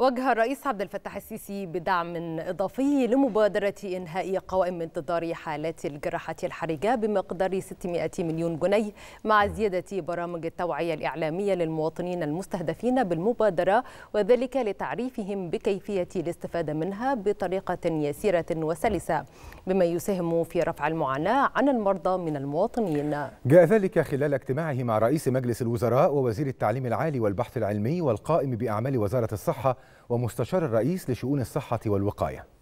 وجه الرئيس عبد الفتاح السيسي بدعم إضافي لمبادرة إنهاء قوائم انتظار حالات الجراحة الحرجة بمقدار 600 مليون جنيه مع زيادة برامج التوعية الإعلامية للمواطنين المستهدفين بالمبادرة وذلك لتعريفهم بكيفية الاستفادة منها بطريقة يسيرة وسلسة بما يساهم في رفع المعاناة عن المرضى من المواطنين. جاء ذلك خلال اجتماعه مع رئيس مجلس الوزراء ووزير التعليم العالي والبحث العلمي والقائم بأعمال وزارة الصحة ومستشار الرئيس لشؤون الصحة والوقاية.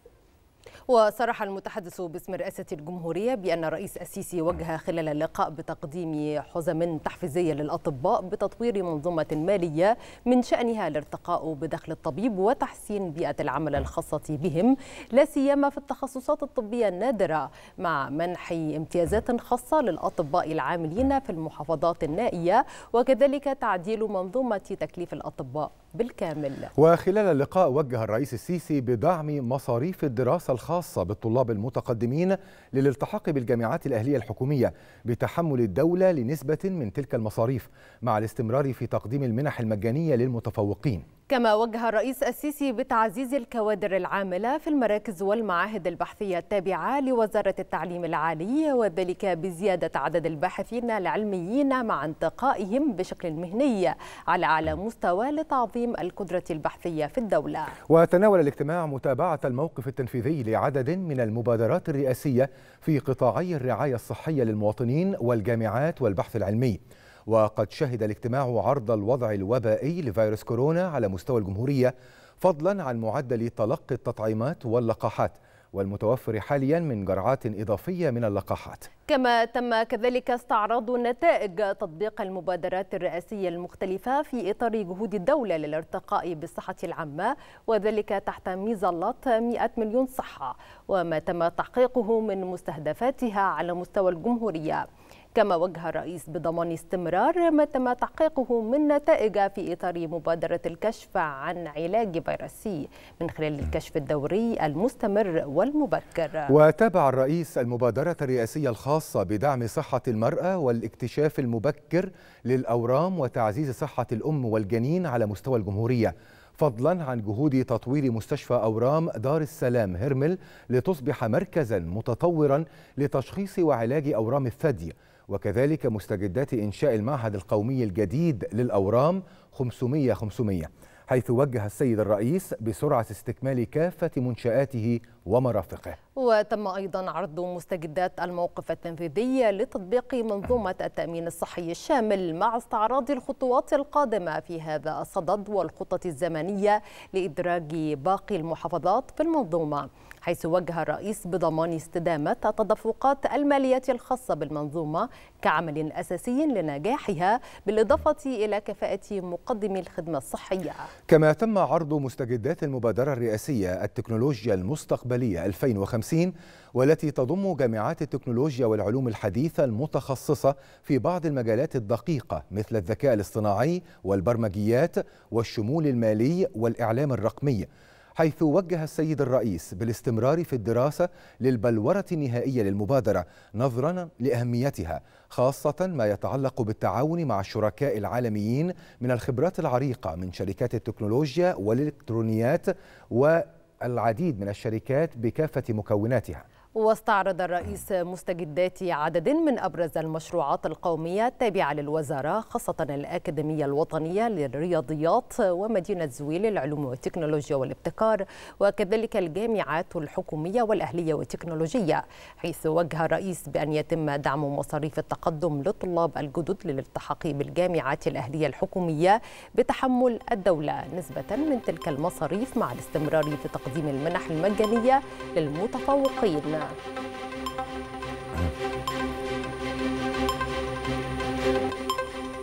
وصرح المتحدث باسم رئاسة الجمهورية بأن الرئيس السيسي وجه خلال اللقاء بتقديم حزم تحفيزية للأطباء بتطوير منظومة مالية من شأنها الارتقاء بدخل الطبيب وتحسين بيئة العمل الخاصة بهم لا سيما في التخصصات الطبية النادرة مع منح امتيازات خاصة للأطباء العاملين في المحافظات النائية وكذلك تعديل منظومة تكليف الأطباء بالكامل. وخلال اللقاء وجه الرئيس السيسي بدعم مصاريف الدراسة الخاصة بالطلاب المتقدمين للالتحاق بالجامعات الأهلية الحكومية بتحمل الدولة لنسبة من تلك المصاريف مع الاستمرار في تقديم المنح المجانية للمتفوقين. كما وجه الرئيس السيسي بتعزيز الكوادر العاملة في المراكز والمعاهد البحثية التابعة لوزارة التعليم العالي وذلك بزيادة عدد الباحثين العلميين مع انتقائهم بشكل مهني على أعلى مستوى لتعظيم القدرة البحثية في الدولة. وتناول الاجتماع متابعة الموقف التنفيذي لعدد من المبادرات الرئاسية في قطاعي الرعاية الصحية للمواطنين والجامعات والبحث العلمي. وقد شهد الاجتماع عرض الوضع الوبائي لفيروس كورونا على مستوى الجمهورية فضلا عن معدل تلقي التطعيمات واللقاحات والمتوفر حاليا من جرعات إضافية من اللقاحات. كما تم كذلك استعراض نتائج تطبيق المبادرات الرئاسية المختلفة في إطار جهود الدولة للارتقاء بالصحة العامة وذلك تحت مظلة 100 مليون صحة وما تم تحقيقه من مستهدفاتها على مستوى الجمهورية. كما وجه الرئيس بضمان استمرار ما تم تحقيقه من نتائج في إطار مبادرة الكشف عن علاج فيروس سي من خلال الكشف الدوري المستمر والمبكر. وتابع الرئيس المبادرة الرئاسية الخاصة بدعم صحة المرأة والاكتشاف المبكر للأورام وتعزيز صحة الأم والجنين على مستوى الجمهورية. فضلا عن جهود تطوير مستشفى أورام دار السلام هرمل لتصبح مركزا متطورا لتشخيص وعلاج أورام الثدي. وكذلك مستجدات إنشاء المعهد القومي الجديد للأورام 500 500 حيث وجه السيد الرئيس بسرعة استكمال كافة منشآته ومرافقه. وتم أيضا عرض مستجدات الموقف التنفيذي لتطبيق منظومة التأمين الصحي الشامل مع استعراض الخطوات القادمة في هذا الصدد والخطط الزمنية لإدراج باقي المحافظات في المنظومة. حيث وجه الرئيس بضمان استدامة التدفقات المالية الخاصة بالمنظومة كعمل أساسي لنجاحها بالإضافة إلى كفاءة مقدمي الخدمة الصحية. كما تم عرض مستجدات المبادرة الرئاسية التكنولوجيا المستقبلية 2050 والتي تضم جامعات التكنولوجيا والعلوم الحديثة المتخصصة في بعض المجالات الدقيقة مثل الذكاء الاصطناعي والبرمجيات والشمول المالي والإعلام الرقمي. حيث وجه السيد الرئيس بالاستمرار في الدراسة للبلورة النهائية للمبادرة نظرا لأهميتها خاصة ما يتعلق بالتعاون مع الشركاء العالميين من الخبرات العريقة من شركات التكنولوجيا والإلكترونيات والعديد من الشركات بكافة مكوناتها. واستعرض الرئيس مستجدات عدد من أبرز المشروعات القومية التابعة للوزارة خاصة الأكاديمية الوطنية للرياضيات ومدينة زويل للعلوم والتكنولوجيا والابتكار وكذلك الجامعات الحكومية والأهلية والتكنولوجية حيث وجه الرئيس بأن يتم دعم مصاريف التقدم للطلاب الجدد للالتحاق بالجامعات الأهلية الحكومية بتحمل الدولة نسبة من تلك المصاريف مع الاستمرار في تقديم المنح المجانية للمتفوقين. Show.